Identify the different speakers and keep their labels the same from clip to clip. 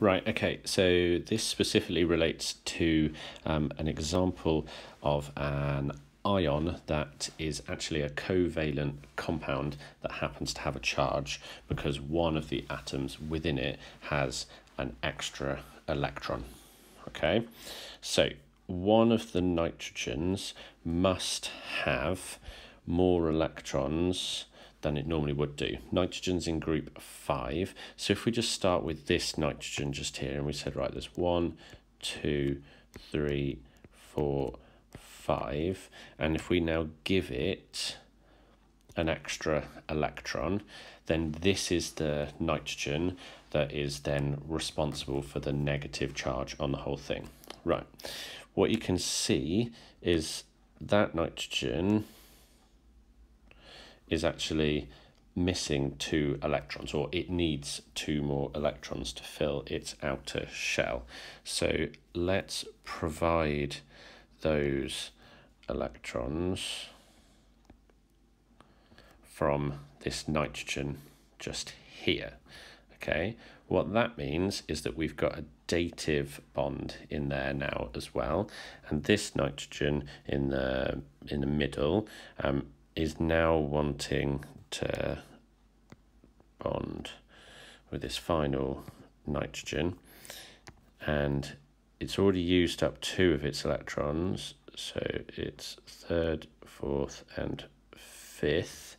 Speaker 1: Right, okay, so this specifically relates to um, an example of an ion that is actually a covalent compound that happens to have a charge because one of the atoms within it has an extra electron. Okay, so one of the nitrogens must have more electrons than it normally would do. Nitrogen's in group 5. So if we just start with this nitrogen just here, and we said, right, there's one, two, three, four, five. And if we now give it an extra electron, then this is the nitrogen that is then responsible for the negative charge on the whole thing. Right, what you can see is that nitrogen is actually missing two electrons or it needs two more electrons to fill its outer shell. So let's provide those electrons from this nitrogen just here. Okay, what that means is that we've got a dative bond in there now as well, and this nitrogen in the in the middle um, is now wanting to bond with this final nitrogen. And it's already used up two of its electrons. So its third fourth and fifth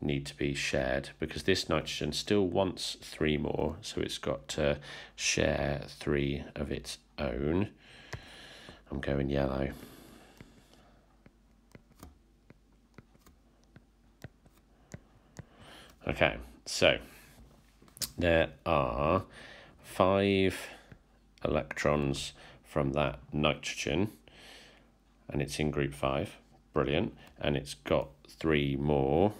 Speaker 1: need to be shared because this nitrogen still wants three more. So it's got to share three of its own. I'm going yellow Okay, so there are five electrons from that nitrogen, and it's in group five. Brilliant. And it's got three more.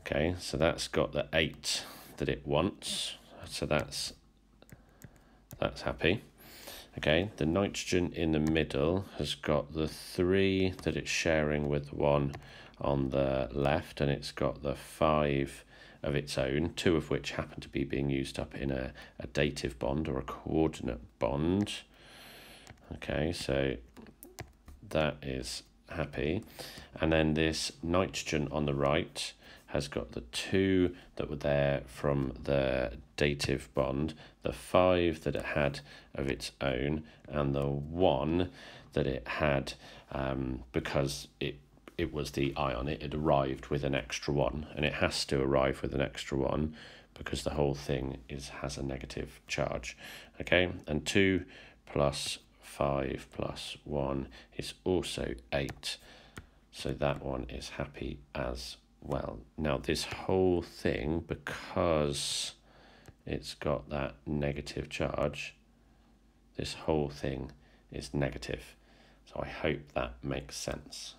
Speaker 1: Okay, so that's got the eight that it wants. So that's that's happy. Okay, the nitrogen in the middle has got the three that it's sharing with one on the left and it's got the five of its own, two of which happen to be being used up in a, a dative bond or a coordinate bond. Okay, so that is happy. And then this nitrogen on the right has got the two that were there from the dative bond, the five that it had of its own, and the one that it had um, because it it was the ion, it had arrived with an extra one, and it has to arrive with an extra one because the whole thing is has a negative charge. Okay, and 2 plus 5 plus 1 is also 8. So that one is happy as well. Now this whole thing, because it's got that negative charge, this whole thing is negative. So I hope that makes sense.